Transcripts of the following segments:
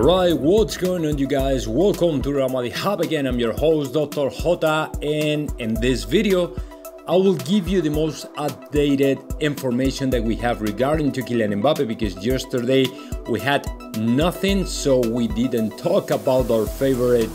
Alright, what's going on you guys? Welcome to Ramadi Hub again. I'm your host Dr. Jota and in this video I will give you the most updated information that we have regarding to Kylian Mbappe because yesterday we had nothing so we didn't talk about our favorite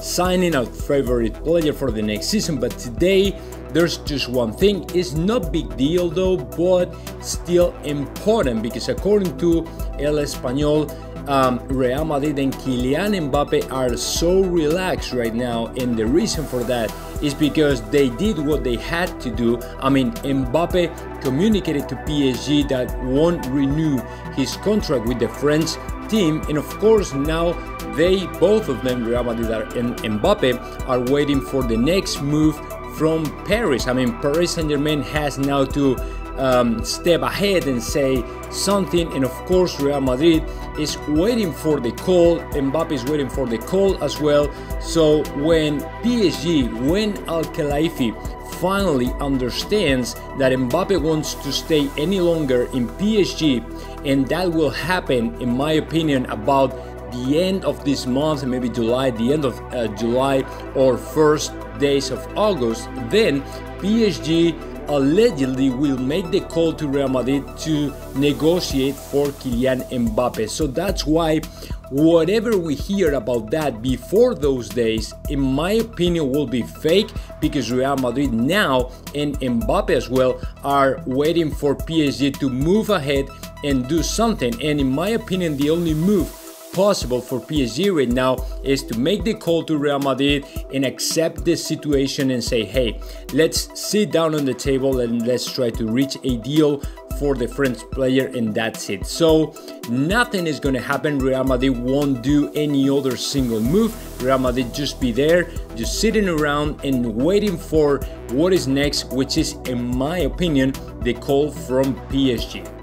signing our favorite player for the next season but today there's just one thing it's not big deal though but still important because according to El Español um, Real Madrid and Kylian Mbappe are so relaxed right now, and the reason for that is because they did what they had to do. I mean, Mbappe communicated to PSG that won't renew his contract with the French team, and of course, now they, both of them, Real Madrid and Mbappe, are waiting for the next move from Paris. I mean, Paris Saint Germain has now to um, step ahead and say something. And of course, Real Madrid is waiting for the call. Mbappe is waiting for the call as well. So when PSG, when Al Khelaifi finally understands that Mbappe wants to stay any longer in PSG, and that will happen, in my opinion, about the end of this month, maybe July, the end of uh, July or first days of August, then PSG allegedly will make the call to Real Madrid to negotiate for Kylian Mbappe. So that's why whatever we hear about that before those days, in my opinion, will be fake because Real Madrid now and Mbappe as well are waiting for PSG to move ahead and do something. And in my opinion, the only move possible for PSG right now is to make the call to Real Madrid and accept this situation and say, hey, let's sit down on the table and let's try to reach a deal for the French player and that's it. So nothing is going to happen. Real Madrid won't do any other single move. Real Madrid just be there, just sitting around and waiting for what is next, which is, in my opinion, the call from PSG.